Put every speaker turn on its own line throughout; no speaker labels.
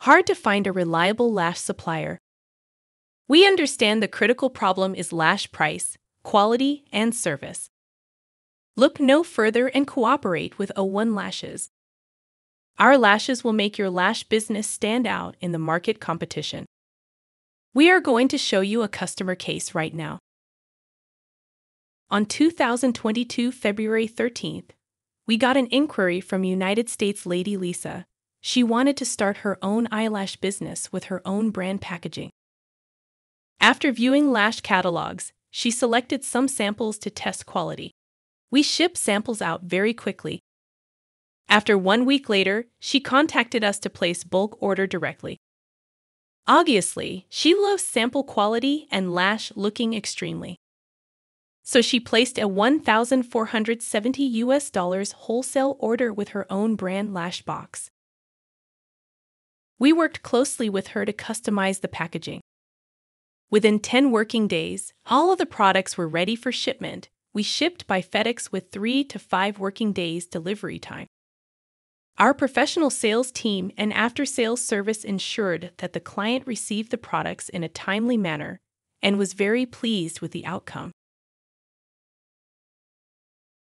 hard to find a reliable lash supplier. We understand the critical problem is lash price, quality, and service. Look no further and cooperate with O1 Lashes. Our lashes will make your lash business stand out in the market competition. We are going to show you a customer case right now. On 2022 February 13th, we got an inquiry from United States lady Lisa. She wanted to start her own eyelash business with her own brand packaging. After viewing lash catalogs, she selected some samples to test quality. We ship samples out very quickly. After one week later, she contacted us to place bulk order directly. Obviously, she loves sample quality and lash looking extremely. So she placed a 1470 US dollars wholesale order with her own brand lash box. We worked closely with her to customize the packaging. Within 10 working days, all of the products were ready for shipment. We shipped by FedEx with 3 to 5 working days delivery time. Our professional sales team and after sales service ensured that the client received the products in a timely manner and was very pleased with the outcome.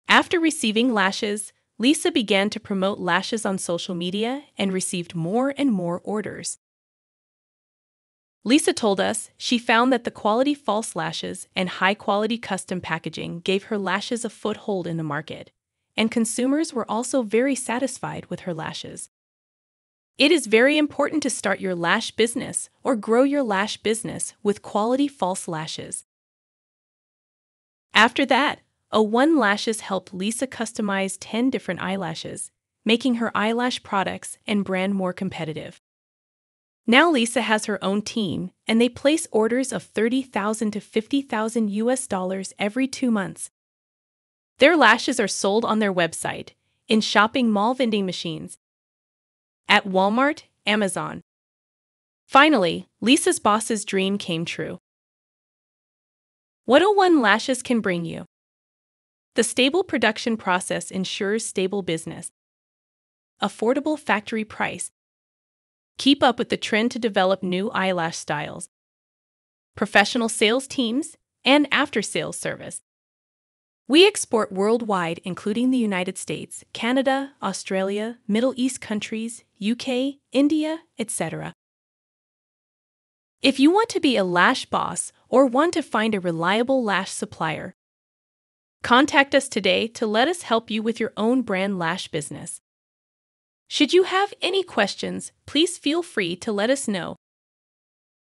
After receiving lashes, Lisa began to promote lashes on social media and received more and more orders. Lisa told us she found that the quality false lashes and high quality custom packaging gave her lashes a foothold in the market, and consumers were also very satisfied with her lashes. It is very important to start your lash business or grow your lash business with quality false lashes. After that, O1 Lashes helped Lisa customize 10 different eyelashes, making her eyelash products and brand more competitive. Now Lisa has her own team, and they place orders of 30,000 to 50,000 US dollars every two months. Their lashes are sold on their website, in shopping mall vending machines, at Walmart, Amazon. Finally, Lisa's boss's dream came true. What O1 Lashes can bring you. The stable production process ensures stable business. Affordable factory price. Keep up with the trend to develop new eyelash styles. Professional sales teams and after sales service. We export worldwide, including the United States, Canada, Australia, Middle East countries, UK, India, etc. If you want to be a lash boss or want to find a reliable lash supplier, Contact us today to let us help you with your own brand lash business. Should you have any questions, please feel free to let us know